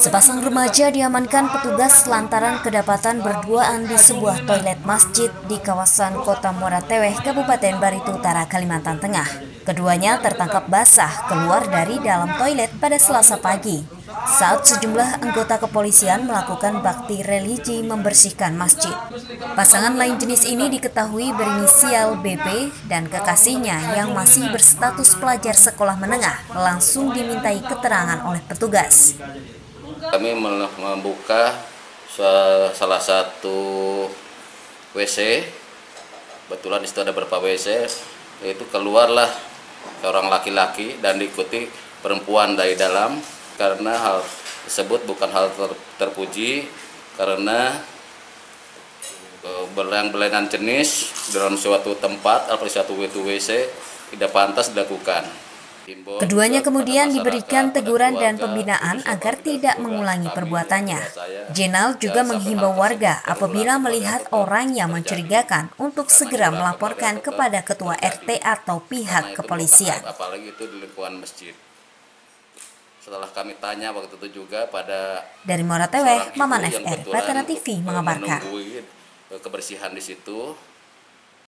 Sepasang remaja diamankan petugas lantaran kedapatan berduaan di sebuah toilet masjid di kawasan Kota Muara Teweh, Kabupaten Barito Utara, Kalimantan Tengah. Keduanya tertangkap basah keluar dari dalam toilet pada Selasa pagi saat sejumlah anggota kepolisian melakukan bakti religi membersihkan masjid. Pasangan lain jenis ini diketahui berinisial BB dan kekasihnya yang masih berstatus pelajar sekolah menengah langsung dimintai keterangan oleh petugas. Kami membuka salah satu WC, kebetulan di situ ada beberapa WC, itu keluarlah seorang laki-laki dan diikuti perempuan dari dalam karena hal tersebut bukan hal ter, terpuji karena e, berlayang-belayangan jenis dalam suatu tempat atau suatu WC tidak pantas dilakukan. Keduanya kemudian diberikan teguran dan pembinaan agar tidak mengulangi perbuatannya. Jenal juga menghimbau warga apabila melihat orang yang mencurigakan untuk segera melaporkan kepada ketua RT atau pihak kepolisian. Apalagi itu di lingkungan masjid setelah kami tanya waktu itu juga pada dari Muara Teweh, Maman FR, Batara TV mengabarkan. kebersihan di situ